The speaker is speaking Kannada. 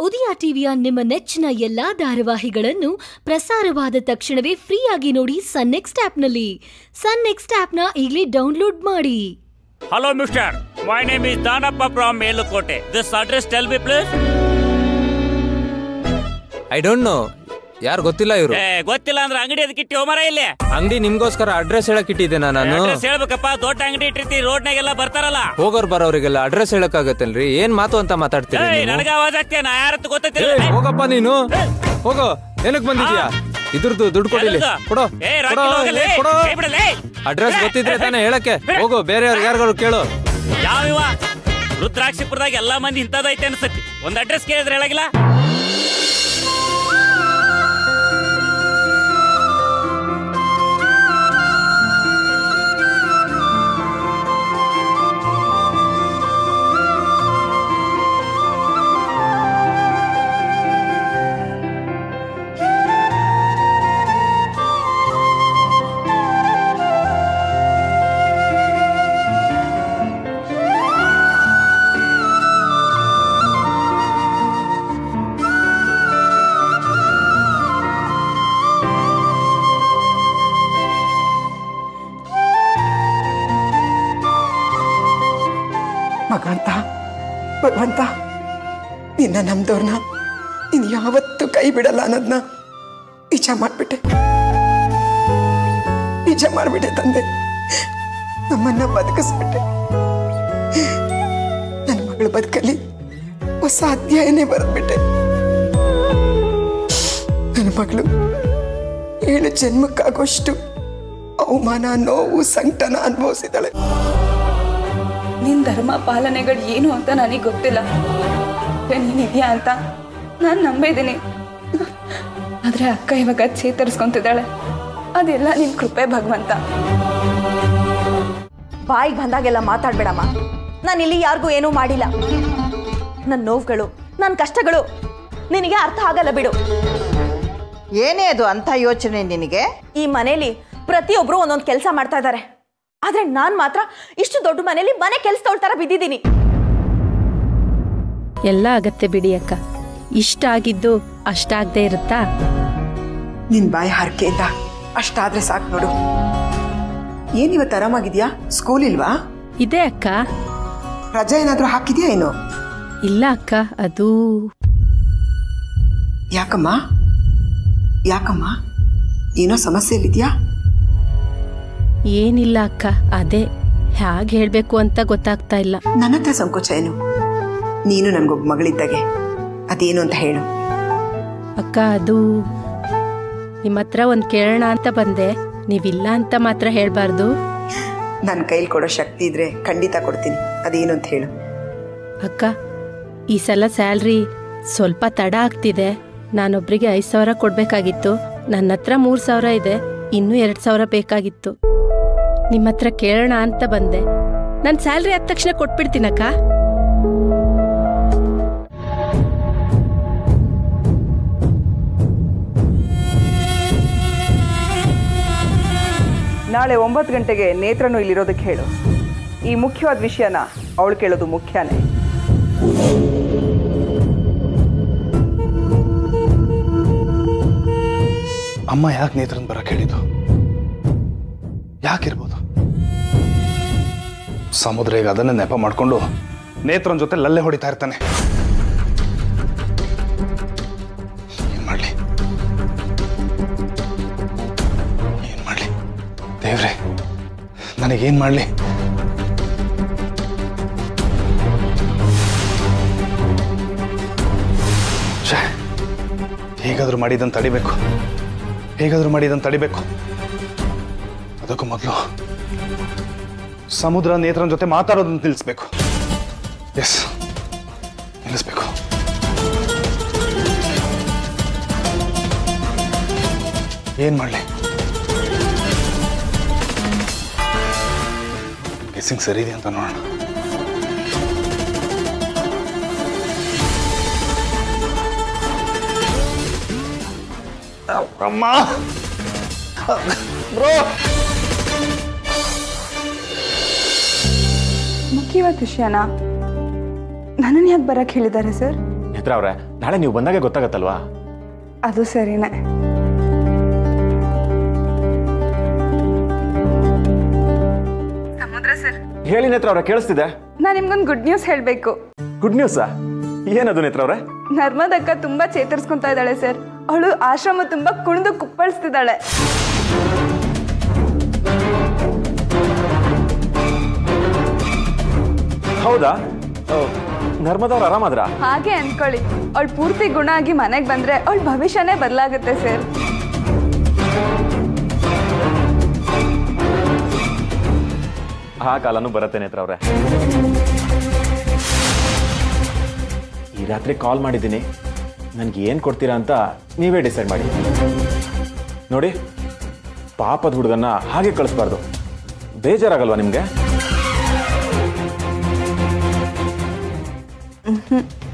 ಉದಯ ಟಿವಿಯ ನಿಮ್ಮ ನೆಚ್ಚಿನ ಎಲ್ಲಾ ಧಾರಾವಾಹಿಗಳನ್ನು ಪ್ರಸಾರವಾದ ತಕ್ಷಣವೇ ಫ್ರೀಯಾಗಿ ನೋಡಿ ಸನ್ ನೆಕ್ಸ್ಟ್ ಆಪ್ನಲ್ಲಿ. ಸನ್ ನೆಕ್ಸ್ಟ್ ಆಪ್ನ ಈಗಲೇ ಡೌನ್ಲೋಡ್ ಮಾಡಿ. Hello mister my name is Danappa from Melukote this address tell me, please I don't know ಯಾರು ಗೊತ್ತಿಲ್ಲ ಇವರು? ಏ ಗೊತ್ತಿಲ್ಲ ಅಂದ್ರೆ ಅಂಗಡಿ ಅದಕ್ಕೆ ಇಟ್ಟಿ ಮರ ಇಲ್ಲಿ? ಅಂಗಡಿ ನಿಮ್ಗೋಸ್ಕರ ಅಡ್ರೆಸ್ ಹೇಳಕ್ ಇಟ್ಟಿದ್ದೇನಾ ನಾನು. ಅಡ್ರೆಸ್ ಹೇಳ್ಬೇಕಪ್ಪ ದೊಡ್ಡ ಅಂಗಡಿ ಇಟ್ಟಿರ್ತಿ ರೋಡ್ನಾಗೆಲ್ಲ ಬರ್ತಾರಲ್ಲ. ಹೋಗೋರ್ ಬರೋರಿಗೆಲ್ಲ ಅಡ್ರೆಸ್ ಹೇಳಕ್ಕಾಗತ್ತಲ್ರಿ? ಏನ್ ಮಾತು ಅಂತ ಮಾತಾಡ್ತೀರಿ ಏಯ್ ನೀವು? ನನಗ ಆವಾಜ್ ಆಗ್ತೀಯ? ನಾ ಯಾರತ್ತು ಏ, ಗೊತ್ತಿಲ್ಲ ಹೋಗಪ್ಪ ನೀನು. ಹೋಗೋ ಏನಕ್ ಬಂದಿದ್ಯಾ ಇದ್ರದ್ದು ದುಡ್ಡು ಕೊಡಿಲಿ ಕೊಡೋ ಏ ರಾಕಿ ಕೊಡೋ ಅಡ್ರೆಸ್ ಗೊತ್ತಿದ್ರೆ ತಾನೇ ಹೇಳಕ್ಕೆ. ಹೋಗೋ ಬೇರೆಯವ್ರಿಗೆ ಯಾರಿಗಾರು ಕೇಳು. ಯಾವ ಇವ? ರುದ್ರಾಕ್ಷಿಪುರದಾಗ ಎಲ್ಲಾ ಮಂದಿ ಇಂಥದೈತೆ ಅನ್ಸತ್ತಿ. ಒಂದ್ ಅಡ್ರೆಸ್ ಕೇಳಿದ್ರೆ ಹೇಳಾಗಿಲ್ಲ? ಭಗವಂತ ಭಗವಂತ, ನಿನ್ನ ನಮ್ದವ್ರನ್ನ ನೀನು ಯಾವತ್ತೂ ಕೈ ಬಿಡಲ್ಲ ಅನ್ನೋದನ್ನ ನಿಜ ಮಾಡಿಬಿಟ್ಟೆ. ನಿಜ ಮಾಡಿಬಿಟ್ಟೆ ತಂದೆ. ನಮ್ಮನ್ನ ಬದುಕಿಸ್ಬಿಟ್ಟೆ. ನನ್ನ ಮಗಳು ಬದುಕಲಿ ಹೊಸ ಅಧ್ಯಾಯನೇ ಬರೆದ್ಬಿಟ್ಟೆ. ನನ್ನ ಮಗಳು ಏಳು ಜನ್ಮಕ್ಕಾಗೋಷ್ಟು ಅವಮಾನ, ನೋವು ಸಂಕಟನ ಅನುಭವಿಸಿದಾಳೆ ನಿನ್ ಧರ್ಮ ಪಾಲನೆಗಳು ಏನು ಅಂತ ನನಗೆ ಗೊತ್ತಿಲ್ಲ. ನೀನಿದ್ಯಾ ಅಂತ ನಾನು ನಂಬಿದ್ದೀನಿ. ಆದರೆ ಅಕ್ಕ ಇವಾಗ ಚೇತರಿಸ್ಕೊಂತಿದ್ದಾಳೆ. ಅದೆಲ್ಲ ನಿನ್ನ ಕೃಪೆ ಭಗವಂತ. ಬಾಯಿಗೆ ಬಂದಾಗೆಲ್ಲ ಮಾತಾಡ್ಬೇಡಮ್ಮ. ನಾನು ಇಲ್ಲಿ ಯಾರಿಗೂ ಏನೂ ಮಾಡಿಲ್ಲ. ನನ್ನ ನೋವುಗಳು ನನ್ನ ಕಷ್ಟಗಳು ನಿನಗೆ ಅರ್ಥ ಆಗಲ್ಲ ಬಿಡು. ಏನೇ ಅದು ಅಂಥ ಯೋಚನೆ ನಿನಗೆ? ಈ ಮನೇಲಿ ಪ್ರತಿಯೊಬ್ಬರು ಒಂದೊಂದು ಕೆಲಸ ಮಾಡ್ತಾ ಇದ್ದಾರೆ ಆದ್ರೆ ನಾನು ಮಾತ್ರ ಇಷ್ಟು ದೊಡ್ಡ ಮನೆಯಲ್ಲಿ ಮನೆ ಕೆಲಸದವಳ ಥರ ಬಿದ್ದಿದ್ದೀನಿ. ಎಲ್ಲ ಆಗತ್ತೆ ಬಿಡಿ ಅಕ್ಕ. ಇಷ್ಟ ಆಗಿದ್ದು ಅಷ್ಟಾಗದೆ ಇರುತ್ತಾ? ನಿನ್ ಬಾಯಿ ಹರಕೆಯಿಂದ ಅಷ್ಟಾದ್ರೆ ಸಾಕು ನೋಡು. ಏನಿವತ್ತು ಆರಾಮಾಗಿದ್ಯಾ? ಸ್ಕೂಲ್ ಇಲ್ವಾ? ಇದೆ ಅಕ್ಕ. ರಜಾ ಏನಾದ್ರೂ ಹಾಕಿದ್ಯಾ ಏನು ಇಲ್ಲ ಅಕ್ಕ ಅದು ಯಾಕಮ್ಮ? ಯಾಕಮ್ಮ? ಏನೋ ಸಮಸ್ಯೆಯಲ್ಲಿದ್ಯಾ ಏನಿಲ್ಲ ಅಕ್ಕ ಅದೇ. ಹೇಗೆ ಹೇಳಬೇಕು ಅಂತ ಗೊತ್ತಾಗ್ತಾ ಇಲ್ಲ. ನನ್ನ ಹತ್ರ ಸಂಕೋಚ ಏನು? ನೀನು ನನಗೊಬ್ಬ ಮಗಳಿದ್ದಾಗೆ. ಅದೇನು ಅಂತ ಹೇಳು. ಅಕ್ಕ ಅದು ನಿಮ್ಮ ಹತ್ರ ಒಂದು ಕೇಳೋಣ ಅಂತ ಬಂದೆ. ನೀವಿಲ್ಲ ಅಂತ ಮಾತ್ರ ಹೇಳಬಾರ್ದು. ನನ್ನ ಕೈಲಿ ಕೊಡೋ ಶಕ್ತಿ ಇದ್ರೆ ಖಂಡಿತ ಕೊಡ್ತೀನಿ. ಅದೇನು ಅಂತ ಹೇಳು. ಅಕ್ಕ ಈ ಸಲ ಸ್ಯಾಲ್ರಿ ಸ್ವಲ್ಪ ತಡ ಆಗ್ತಿದೆ. ನಾನೊಬ್ಬರಿಗೆ ಐದು ಸಾವಿರ ಕೊಡಬೇಕಾಗಿತ್ತು. ನನ್ನ ಹತ್ರ ಮೂರು ಸಾವಿರ ಇದೆ. ಇನ್ನೂ ಎರಡು ಸಾವಿರ ಬೇಕಾಗಿತ್ತು. ನಿಮ್ಮ ಹತ್ರ ಕೇಳೋಣ ಅಂತ ಬಂದೆ. ನನ್ನ ಸ್ಯಾಲ್ರಿ ಆದ ತಕ್ಷಣ ಕೊಟ್ಬಿಡ್ತೀನಕ್ಕ? ನಾಳೆ ಒಂಬತ್ತು ಗಂಟೆಗೆ ನೇತ್ರನು ಇಲ್ಲಿರೋದಕ್ಕೆ ಹೇಳು. ಈ ಮುಖ್ಯವಾದ ವಿಷಯನ ಅವಳು ಕೇಳೋದು ಮುಖ್ಯನೇ. ಅಮ್ಮ ಯಾಕೆ ನೇತ್ರನ್ ಬರಕ್ ಹೇಳಿದ್ದು? ಯಾಕಿರ್ಬೋದು? ಸಮುದ್ರ ಈಗ ಅದನ್ನೇ ನೆಪ ಮಾಡ್ಕೊಂಡು ನೇತ್ರನ ಜೊತೆ ಲಲ್ಲೆ ಹೊಡಿತಾ ಇರ್ತಾನೆ. ಏನ್ ಮಾಡ್ಲಿ? ಏನ್ ಮಾಡ್ಲಿ? ಮಾಡಲಿ? ಮಾಡಿದನ್ ತಡಿಬೇಕು. ಹೇಗಾದ್ರೂ ಮಾಡಿದನ್ ತಡಿಬೇಕು. ಅದಕ್ಕೂ ಮೊದಲು ಸಮುದ್ರ ನೇತ್ರನ ಜೊತೆ ಮಾತಾಡೋದನ್ನ ನಿಲ್ಲಿಸ್ಬೇಕು ಎಸ್ ನಿಲ್ಲಿಸ್ಬೇಕು ಏನ್ ಮಾಡ್ಲಿ ಗೆಸ್ಸಿಂಗ್ ಸರಿ ಇದೆ ಅಂತ ನೋಡೋಣ ಅಮ್ಮ ಬ್ರೋ ಮುಖ್ಯವಾದ ವಿಷಯನಾ? ನನ್ನನ್ನು ಯಾಕೆ ಬರಕ್ಕೆ ಹೇಳಿದ್ದಾರೆ ಸರ್? ನೇತ್ರ ಅವ್ರೆ ನಾಳೆ ನೀವು ಬಂದಾಗ ಗೊತ್ತಾಗತ್ತಲ್ವಾ? ಅದು ಸರಿನೇ. ಸಮುದ್ರ ಸರ್. ಹೇಳಿ ನೇತ್ರ ಅವ್ರೆ ಕೇಳಿಸ್ತಿದೆ? ನಾನು ನಿಮ್ಗೊಂದು ಗುಡ್ ನ್ಯೂಸ್ ಹೇಳಬೇಕು. ಗುಡ್ ನ್ಯೂಸಾ ಏನದು ನೇತ್ರ ಅವ್ರೆ? ನರ್ಮದಕ್ಕ ತುಂಬಾ ಚೇತರಿಸ್ಕೊಂತ ಇದ್ದಾಳೆ ಸರ್. ಅವಳು ಆಶ್ರಮ ತುಂಬಾ ಕುಣಿದು ಕುಪ್ಪಳಿಸ್ತಿದ್ದಾಳೆ. ಹೌದಾ? ಅವ್ರು ಆರಾಮಾದ್ರ? ಹಾಗೆ ಅನ್ಕೊಳ್ಳಿ. ಅವಳು ಪೂರ್ತಿ ಗುಣ ಆಗಿ ಮನೆಗೆ ಬಂದ್ರೆ ಅವಳ ಭವಿಷ್ಯನೇ ಬದಲಾಗುತ್ತೆ ಸರ್. ಆ ಕಾಲನೂ ಬರುತ್ತೆ ನೇತ್ರ ಅವ್ರೆ. ಈ ರಾತ್ರಿ ಕಾಲ್ ಮಾಡಿದ್ದೀನಿ. ನನಗೆ ಏನು ಕೊಡ್ತೀರಾ ಅಂತ ನೀವೇ ಡಿಸೈಡ್ ಮಾಡಿ. ನೋಡಿ ಪಾಪದ ಹುಡುಗನ್ನ ಹಾಗೆ ಕಳಿಸ್ಬಾರ್ದು. ಬೇಜಾರಾಗಲ್ವಾ ನಿಮಗೆ? Mm-hmm.